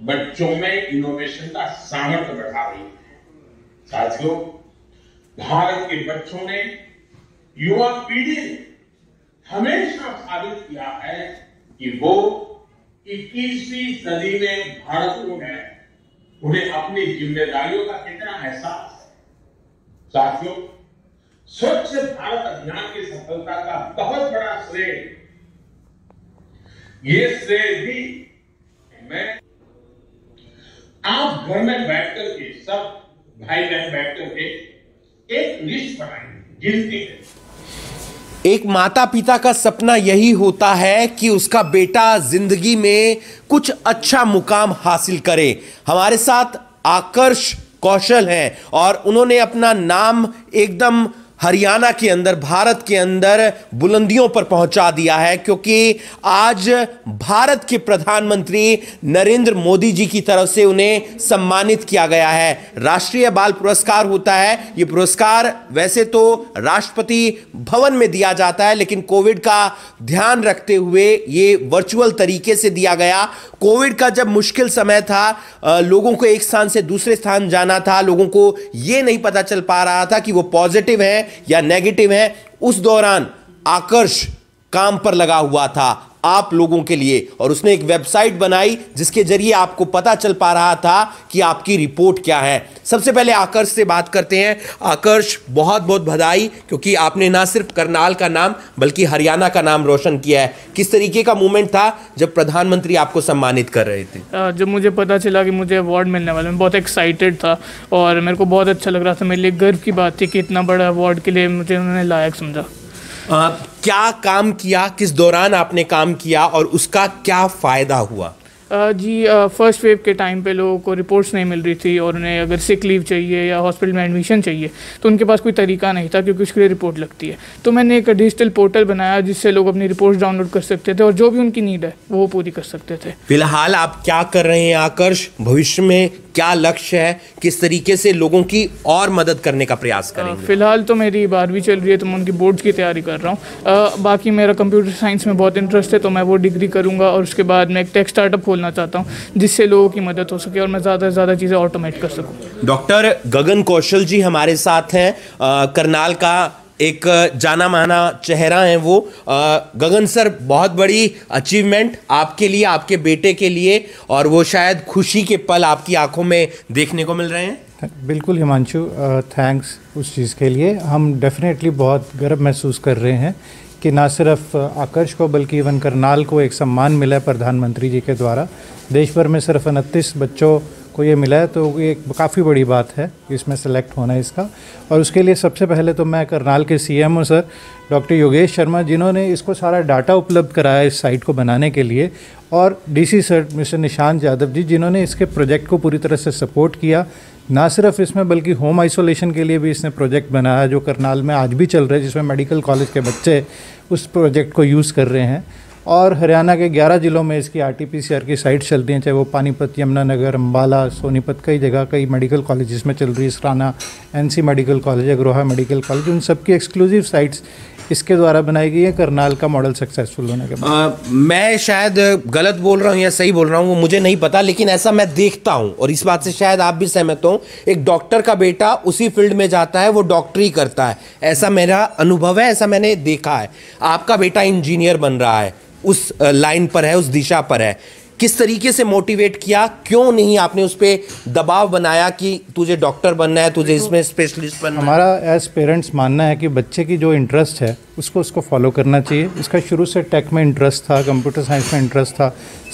बच्चों में इनोवेशन का सामर्थ्य बढ़ा रही है। साथियों, भारत के बच्चों ने युवा पीढ़ी ने हमेशा साबित किया है कि वो 21वीं सदी में भारत को है। उन्हें अपनी जिम्मेदारियों का कितना एहसास है। साथियों, स्वच्छ भारत अभियान की सफलता का बहुत बड़ा श्रेय। ये श्रेय भी मैं आप घर में बैठ करके, सब भाई बहन बैठ करके एक लिस्ट बनाएँगे, गिनती करें एक माता पिता का सपना यही होता है कि उसका बेटा ज़िंदगी में कुछ अच्छा मुकाम हासिल करे। हमारे साथ आकर्ष कौशल हैं और उन्होंने अपना नाम एकदम हरियाणा के अंदर, भारत के अंदर बुलंदियों पर पहुँचा दिया है, क्योंकि आज भारत के प्रधानमंत्री नरेंद्र मोदी जी की तरफ़ से उन्हें सम्मानित किया गया है। राष्ट्रीय बाल पुरस्कार होता है। ये पुरस्कार वैसे तो राष्ट्रपति भवन में दिया जाता है, लेकिन कोविड का ध्यान रखते हुए ये वर्चुअल तरीके से दिया गया। कोविड का जब मुश्किल समय था लोगों को एक स्थान से दूसरे स्थान जाना था, लोगों को ये नहीं पता चल पा रहा था कि वो पॉजिटिव है या नेगेटिव है उस दौरान आकर्ष काम पर लगा हुआ था। आप लोगों के लिए। और उसने एक वेबसाइट बनाई जिसके ज़रिए आपको पता चल पा रहा था कि आपकी रिपोर्ट क्या है। सबसे पहले आकर्ष से बात करते हैं। आकर्ष, बहुत बहुत बधाई, क्योंकि आपने ना सिर्फ़ करनाल का नाम, बल्कि हरियाणा का नाम रोशन किया है। किस तरीके का मूवमेंट था जब प्रधानमंत्री आपको सम्मानित कर रहे थे? जब मुझे पता चला कि मुझे अवार्ड मिलने वाला मैं बहुत एक्साइटेड था। और मेरे को बहुत अच्छा लग रहा था। मेरे लिए गर्व की बात थी कि इतना बड़ा अवार्ड के लिए मुझे उन्होंने लायक समझा। आ, क्या काम किया किस दौरान आपने काम किया और उसका क्या फ़ायदा हुआ? जी फ़र्स्ट वेव के टाइम पे लोगों को रिपोर्ट्स नहीं मिल रही थी और उन्हें अगर सिक लीव चाहिए या हॉस्पिटल में एडमिशन चाहिए तो उनके पास कोई तरीका नहीं था क्योंकि उसके लिए रिपोर्ट लगती है। तो मैंने एक डिजिटल पोर्टल बनाया जिससे लोग अपनी रिपोर्ट्स डाउनलोड कर सकते थे और जो भी उनकी नीड है वो पूरी कर सकते थे। फ़िलहाल आप क्या कर रहे हैं आकर्ष? भविष्य में क्या लक्ष्य है? किस तरीके से लोगों की और मदद करने का प्रयास करेंगे? फ़िलहाल तो मेरी बारहवीं चल रही है तो मैं उनकी बोर्ड्स की तैयारी कर रहा हूँ। बाकी मेरा कंप्यूटर साइंस में बहुत इंटरेस्ट है तो मैं वो डिग्री करूँगा और उसके बाद मैं एक टेक स्टार्टअप खोलना चाहता हूँ जिससे लोगों की मदद हो सके और मैं ज़्यादा से ज़्यादा चीज़ें ऑटोमेट कर सकूँ। डॉक्टर गगन कौशल जी हमारे साथ हैं करनाल का एक जाना माना चेहरा है वो। गगन सर बहुत बड़ी अचीवमेंट आपके लिए आपके बेटे के लिए और वो शायद खुशी के पल आपकी आँखों में देखने को मिल रहे हैं। बिल्कुल हिमांशु थैंक्स उस चीज़ के लिए। हम डेफिनेटली बहुत गर्व महसूस कर रहे हैं कि ना सिर्फ़ आकर्ष को, बल्कि इवन करनाल को एक सम्मान मिला है प्रधानमंत्री जी के द्वारा। देश भर में सिर्फ़ उनतीस बच्चों को ये मिला है तो ये काफ़ी बड़ी बात है, इसमें सेलेक्ट होना इसका। और उसके लिए सबसे पहले तो मैं करनाल के C CMO sir, doctor Yogesh Sharma, जिन्होंने इसको सारा डाटा उपलब्ध कराया इस साइट को बनाने के लिए। और DC sir, mister Nishant Yadav ji, जिन्होंने इसके प्रोजेक्ट को पूरी तरह से सपोर्ट किया ना सिर्फ़ इसमें, बल्कि होम आइसोलेशन के लिए भी इसने प्रोजेक्ट बनाया जो करनाल में आज भी चल रहे हैं, जिसमें मेडिकल कॉलेज के बच्चे उस प्रोजेक्ट को यूज़ कर रहे हैं। और हरियाणा के 11 ज़िलों में इसकी आरटीपीसीआर की साइट चल रही हैं, चाहे वो पानीपत, यमुनानगर अम्बाला सोनीपत, कई जगह, कई मेडिकल कॉलेज में चल रही है। सराना N medical college Agroha medical college उन सबकी एक्सक्लूसिव साइट्स इसके द्वारा बनाई गई है? करनाल का मॉडल सक्सेसफुल होने के बाद। मैं शायद गलत बोल रहा हूँ या सही बोल रहा हूँ, वो मुझे नहीं पता, लेकिन ऐसा मैं देखता हूँ। और इस बात से शायद आप भी सहमत हो, एक डॉक्टर का बेटा उसी फ़ील्ड में जाता है, वो डॉक्टरी करता है। ऐसा मेरा अनुभव है, ऐसा मैंने देखा है। आपका बेटा इंजीनियर बन रहा है, उस लाइन पर है, उस दिशा पर है। किस तरीके से मोटिवेट किया? क्यों नहीं आपने उस पर दबाव बनाया कि तुझे डॉक्टर बनना है तुझे इसमें स्पेशलिस्ट बनना हमारा एज पेरेंट्स मानना है कि बच्चे की जो इंटरेस्ट है उसको उसको फॉलो करना चाहिए। इसका शुरू से टेक में इंटरेस्ट था कंप्यूटर साइंस में इंटरेस्ट था।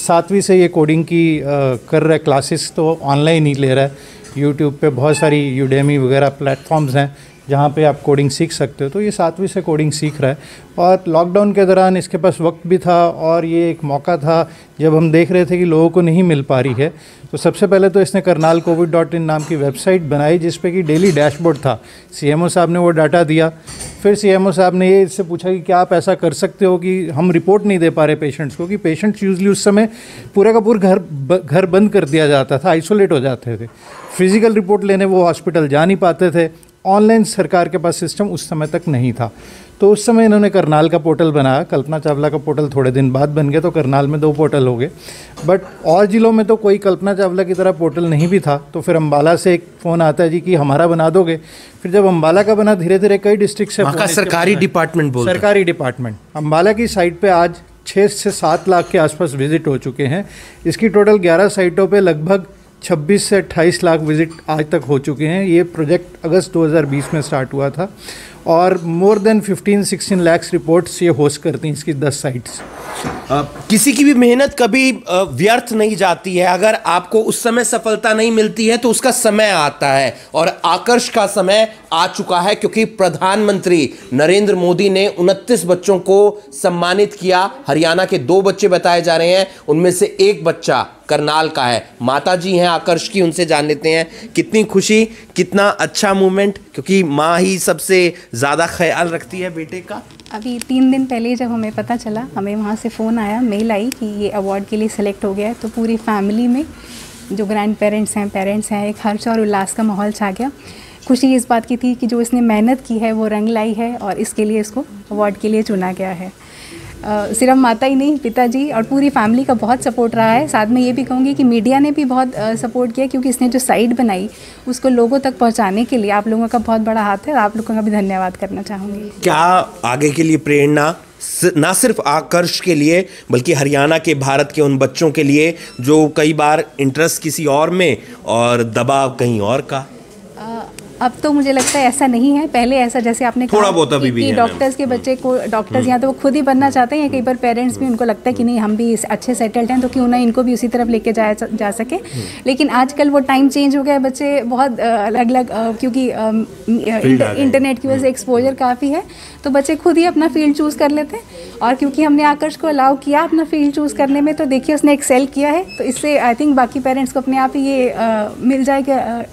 सातवीं से ये कोडिंग की आ, कर रहा है क्लासेस तो ऑनलाइन ही ले रहा है। यूट्यूब पे बहुत सारी यूडेमी वगैरह प्लेटफॉर्म्स हैं। जहाँ पे आप कोडिंग सीख सकते हो। तो ये सातवीं से कोडिंग सीख रहा है। और लॉकडाउन के दौरान इसके पास वक्त भी था और ये एक मौका था जब हम देख रहे थे कि लोगों को नहीं मिल पा रही है। तो सबसे पहले तो इसने करनाल कोविड डॉट इन नाम की वेबसाइट बनाई जिस पे कि डेली डैशबोर्ड था। सीएमओ साहब ने वो डाटा दिया। फिर सीएमओ साहब ने ये इससे पूछा कि क्या आप ऐसा कर सकते हो कि हम रिपोर्ट नहीं दे पा रहे पेशेंट्स को कि पेशेंट्स यूजली उस समय पूरे का पूरा घर घर बंद कर दिया जाता था आइसोलेट हो जाते थे। फ़िज़िकल रिपोर्ट लेने वो हॉस्पिटल जा नहीं पाते थे। ऑनलाइन सरकार के पास सिस्टम उस समय तक नहीं था। तो उस समय इन्होंने करनाल का पोर्टल बनाया। कल्पना चावला का पोर्टल थोड़े दिन बाद बन गया तो करनाल में दो पोर्टल हो गए। बट और ज़िलों में तो कोई कल्पना चावला की तरह पोर्टल नहीं भी था। तो फिर अम्बाला से एक फ़ोन आता है जी कि हमारा बना दोगे। फिर जब अम्बाला का बना धीरे धीरे कई डिस्ट्रिक्ट से सरकारी डिपार्टमेंट बोल सरकारी डिपार्टमेंट अम्बाला की साइट पर आज छः से सात लाख के आसपास विज़िट हो चुके हैं। इसकी टोटल 11 साइटों पर लगभग 26 से 28 लाख विज़िट आज तक हो चुके हैं। ये प्रोजेक्ट अगस्त 2020 में स्टार्ट हुआ था और मोर देन 15-16 लैक्स रिपोर्ट्स ये होस्ट करती हैं इसकी 10 साइट्स। किसी की भी मेहनत कभी व्यर्थ नहीं जाती है। अगर आपको उस समय सफलता नहीं मिलती है तो उसका समय आता है और आकर्ष का समय आ चुका है क्योंकि प्रधानमंत्री नरेंद्र मोदी ने 29 बच्चों को सम्मानित किया। हरियाणा के दो बच्चे बताए जा रहे हैं। उनमें से एक बच्चा करनाल का है। माता जी हैं, आकर्ष की उनसे जान लेते हैं। कितनी खुशी, कितना अच्छा मूवमेंट क्योंकि माँ ही सबसे ज़्यादा ख्याल रखती है बेटे का। अभी तीन दिन पहले जब हमें पता चला, हमें वहाँ से फ़ोन आया मेल आई कि ये अवार्ड के लिए सिलेक्ट हो गया है। तो पूरी फैमिली में जो ग्रैंड पेरेंट्स हैं पेरेंट्स हैं, एक हर्ष और उल्लास का माहौल छा गया। खुशी इस बात की थी कि जो इसने मेहनत की है, वो रंग लाई है और इसके लिए इसको अवार्ड के लिए चुना गया है। सिर्फ़ माता ही नहीं, पिताजी और पूरी फैमिली का बहुत सपोर्ट रहा है। साथ में ये भी कहूँगी कि मीडिया ने भी बहुत सपोर्ट किया क्योंकि इसने जो साइट बनाई, उसको लोगों तक पहुँचाने के लिए आप लोगों का बहुत बड़ा हाथ है आप लोगों का भी धन्यवाद करना चाहूँगी। क्या आगे के लिए प्रेरणा ना सिर्फ़ आकर्ष के लिए, बल्कि हरियाणा के, भारत के उन बच्चों के लिए जो कई बार इंटरेस्ट किसी और में और दबाव कहीं और का? अब तो मुझे लगता है ऐसा नहीं है। पहले ऐसा जैसे आपने थोड़ा बहुत अभी भी है। डॉक्टर्स के बच्चे को डॉक्टर्स या तो वो खुद ही बनना चाहते हैं कई बार पेरेंट्स भी उनको लगता है कि नहीं हम भी इस अच्छे सेटल्ड हैं तो क्यों ना इनको भी उसी तरफ़ लेके जाया जा सके। लेकिन आजकल वो टाइम चेंज हो गया है बच्चे बहुत अलग अलग क्योंकि इंटरनेट की वजह से एक्सपोजर काफ़ी है तो बच्चे खुद ही अपना फ़ील्ड चूज़ कर लेते हैं। और क्योंकि हमने आकर्ष को अलाउ किया अपना फ़ील्ड चूज़ करने में तो देखिए उसने एक्सेल किया है तो इससे आई थिंक बाकी पेरेंट्स को अपने आप ही ये मिल जाएगा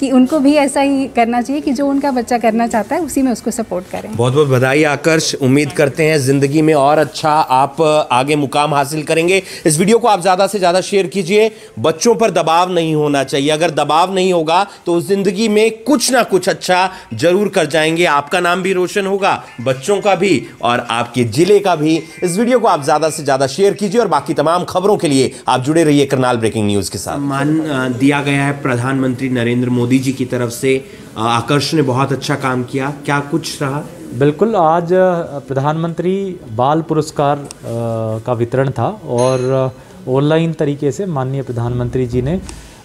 कि उनको भी ऐसा ही करना चाहिए कि जो उनका बच्चा करना चाहता है उसी में उसको सपोर्ट करें। बहुत बहुत बधाई आकर्ष। उम्मीद करते हैं ज़िंदगी में और अच्छा आप आगे मुकाम हासिल करेंगे। इस वीडियो को आप ज़्यादा से ज़्यादा शेयर कीजिए। बच्चों पर दबाव नहीं होना चाहिए। अगर दबाव नहीं होगा तो ज़िंदगी में कुछ ना कुछ अच्छा ज़रूर कर जाएँगे। आपका नाम भी रोशन होगा बच्चों का भी और आपके ज़िले का भी। इस वीडियो को आप ज़्यादा से ज़्यादा शेयर कीजिए और बाकी तमाम खबरों के लिए आप जुड़े रहिए करनाल ब्रेकिंग न्यूज़ के साथ। मान दिया गया है प्रधानमंत्री नरेंद्र मोदी जी की तरफ़ से आकर्ष ने बहुत अच्छा काम किया। क्या कुछ रहा? बिल्कुल आज प्रधानमंत्री बाल पुरस्कार का वितरण था और ऑनलाइन तरीके से माननीय प्रधानमंत्री जी ने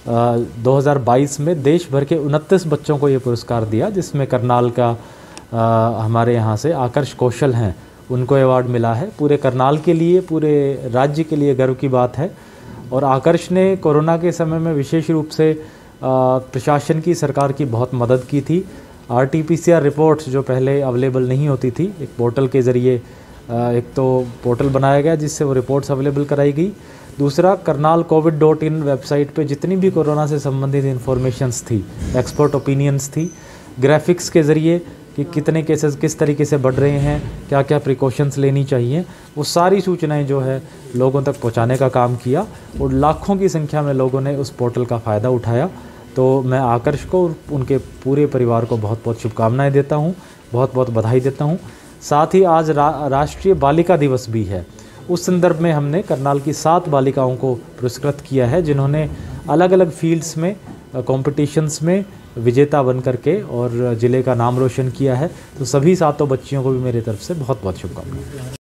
अ, 2022 में देश भर के उनतीस बच्चों को ये पुरस्कार दिया जिसमें करनाल का हमारे यहाँ से आकर्ष कौशल हैं उनको अवार्ड मिला है। पूरे करनाल के लिए पूरे राज्य के लिए गर्व की बात है। और आकर्ष ने कोरोना के समय में विशेष रूप से प्रशासन की, सरकार की बहुत मदद की थी। R T P C R reports जो पहले अवेलेबल नहीं होती थी, एक पोर्टल के ज़रिए एक तो पोर्टल बनाया गया जिससे वो रिपोर्ट्स अवेलेबल कराई गई। दूसरा, Karnal covid dot in website पे जितनी भी कोरोना से संबंधित इंफॉर्मेशंस थी एक्सपर्ट ओपिनियंस थी ग्राफिक्स के ज़रिए कि कितने केसेस किस तरीके से बढ़ रहे हैं क्या क्या प्रिकॉशंस लेनी चाहिए, वो सारी सूचनाएँ जो है लोगों तक पहुँचाने का काम किया और लाखों की संख्या में लोगों ने उस पोर्टल का फ़ायदा उठाया। तो मैं आकर्ष को उनके पूरे परिवार को बहुत बहुत शुभकामनाएँ देता हूँ बहुत बहुत बधाई देता हूँ। साथ ही आज रा, राष्ट्रीय बालिका दिवस भी है। उस संदर्भ में हमने करनाल की सात बालिकाओं को पुरस्कृत किया है जिन्होंने अलग अलग फील्ड्स में कॉम्पिटिशन्स में विजेता बन करके और ज़िले का नाम रोशन किया है। तो सभी सातों बच्चियों को भी मेरी तरफ़ से बहुत बहुत शुभकामनाएँ।